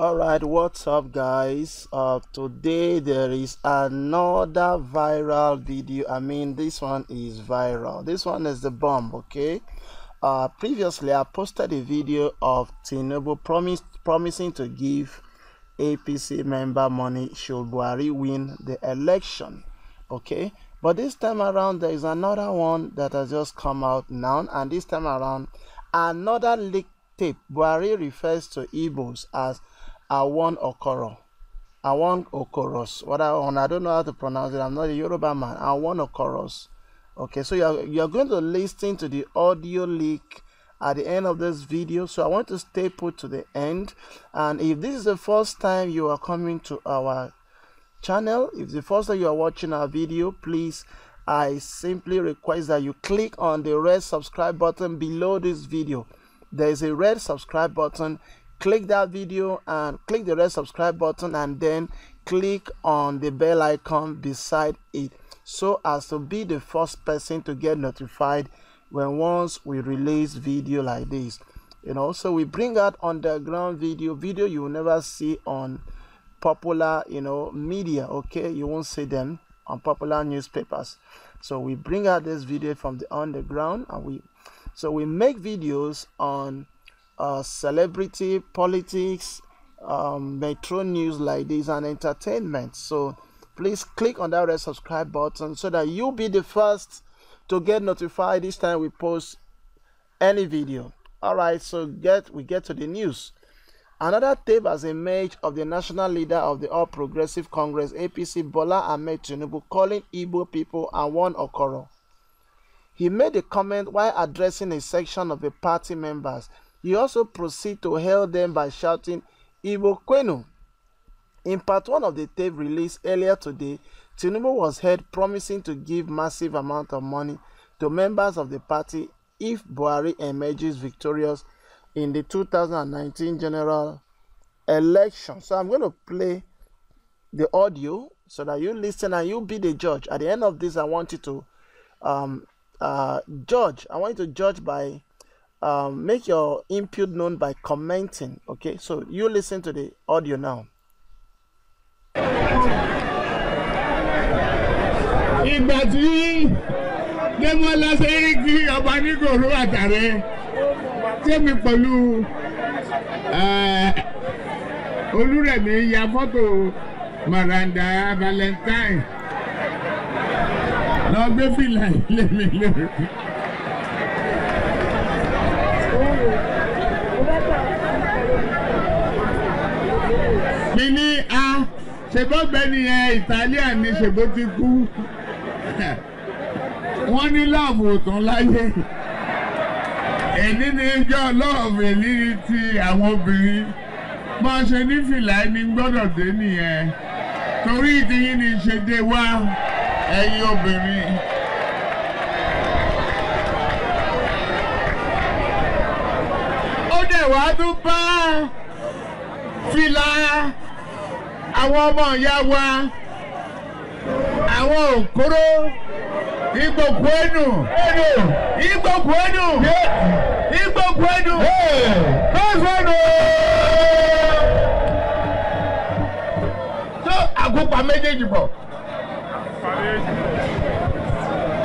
all right what's up guys? Uh today there is another viral video. I mean this one is viral. This one is the bomb okay? Uh previously i posted a video of tinubu promised promising to give apc member money should buhari win the election okay? But this time around there is another one that has just come out now and this time around another leaked tape. Buhari refers to igbos as Awon Okoro. Awon Okoros. What I want, I don't know how to pronounce it. I'm not a Yoruba man. Awon Okoros. Okay, so you're you're going to listen to the audio leak at the end of this video. So I want to stay put to the end. And if this is the first time you are coming to our channel, if the first time you are watching our video, please I simply request that you click on the red subscribe button below this video. There is a red subscribe button click that video and click the red subscribe button and then click on the bell icon beside it. So as to be the first person to get notified when once we release video like this. You know so we bring out underground video video you will never see on popular you know media okay? You won't see them on popular newspapers. So we bring out this video from the underground and we so we make videos on uh, celebrity, politics, um, metro news like this, and entertainment. So please click on that red subscribe button so that you'll be the first to get notified each time we post any video. All right, so get we get to the news. Another tape has emerged of the national leader of the All Progressive Congress (APC), Bola Ahmed Tinubu, calling Igbo people Awon Okoro. He made a comment while addressing a section of the party members he also proceeded to hail them by shouting, Ibo Kwenu. In part one of the tape released earlier today, Tinubu was heard promising to give massive amount of money to members of the party if Buhari emerges victorious in the 2019 general election. So I'm going to play the audio so that you listen and you be the judge. At the end of this, I want you to um, uh, judge. I want you to judge by um, make your input known by commenting okay? So you listen to the audio now. Ìgbà tí dẹ́mọ́lá sẹ́ríkì ọba nígòrò àtàrẹ tẹ́mi pẹ̀lú olúrẹ̀mí ya fọ́tò Miranda Valentine. Lọ gbé fìlà ilé mi lórí. mi ní a ṣèbọ́gbẹ́ni yẹn Italian ní ṣèbó ti kú? Wọ́n ní lọ́ọ̀bù òtún láyé. Èní ní ijọ́ lọ́ọ̀bù ní ti àwọn obìnrin. Bọ́n ṣe ní fìlà ẹni gbọ́dọ̀ dé nìyẹn. Torí ìdíyín ní ṣe dé wá ẹ̀yin obìnrin. ó dẹ̀ wá tún bá fìlà àwọn ọmọ ìyá wa àwọn òkúrò igbókù ẹnu igbókù ẹnu igbókù ẹnu. Kọ́sọ̀nù. tó àkópa méjèèjì bọ̀?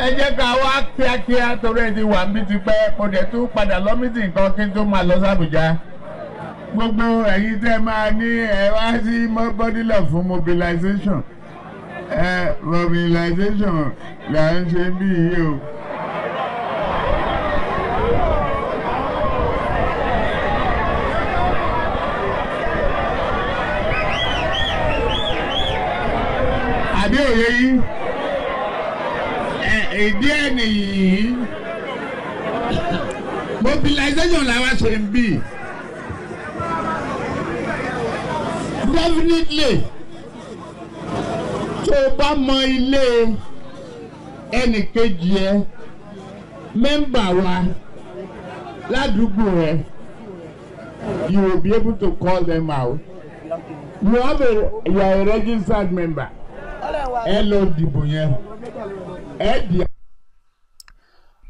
Ẹ jẹ́ ká wá kíákíá torí ẹni wà mí ti pẹ́ kò dẹ̀ tún padà lọ́mítì nǹkan kí n tó máa lọ sábùjá gbogbo ẹ̀yin tẹ́ máa ní ẹ wá sí bọ́dílọ̀ fún mobilization mobilization là ń ṣe bí yìí o. àbí òye yìí ìdí ẹ̀ nìyí mobilization làwa ṣe ń bí. Definitely. Tó o bá mọ ilé ẹnìkejì ẹ mẹ́mbà wa ládùúgbò rẹ you will be able to call them out. You have a you are a registered member. Ẹ lọ dìbò yẹn. Ẹ di.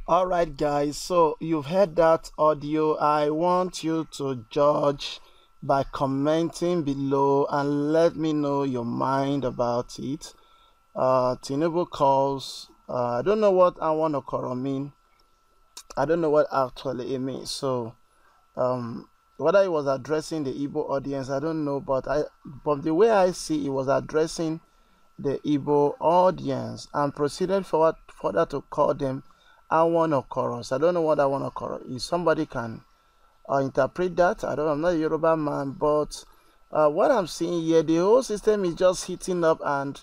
all right guys so you've heard that audio. I want you to judge by commenting below and let me know your mind about it. Uh, Tinubu calls, uh, I don't know what I want to call mean. I don't know what actually it means. So, um, whether he was addressing the Igbo audience, I don't know, but I, from the way I see, he was addressing the Igbo audience and proceeded forward further to call them Awon Okoros. I don't know what Awon Okoro is. Somebody can uh, interpret that. I don't. I'm not a Yoruba man, but uh, what I'm seeing here, the whole system is just heating up, and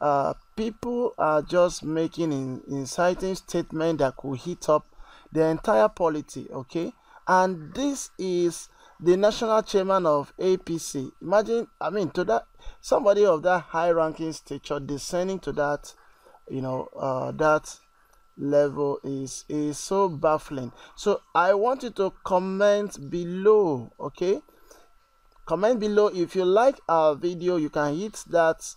uh, people are just making in, inciting statement that could heat up the entire polity. Okay, and this is the national chairman of APC. Imagine, I mean, to that somebody of that high-ranking stature descending to that, you know, uh, that level is is so baffling. So i want you to comment below okay? Comment below. If you like our video you can hit that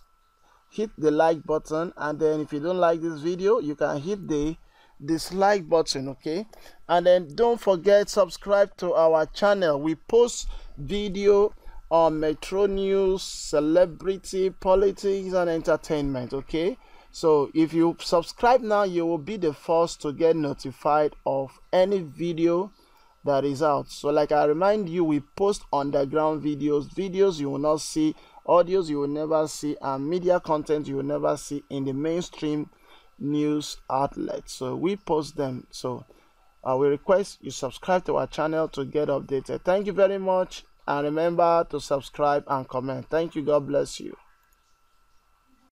hit the like button. And then if you don't like this video you can hit the dislike button okay? And then don't forget subscribe to our channel. We post video on metro news celebrity politics and entertainment okay so if you subscribe now, you will be the first to get notified of any video that is out. So like I remind you, we post underground videos, videos you will not see, audios you will never see, and media content you will never see in the mainstream news outlets. So we post them. So i will request you subscribe to our channel to get updated. Thank you very much. And remember to subscribe and comment. Thank you. God bless you.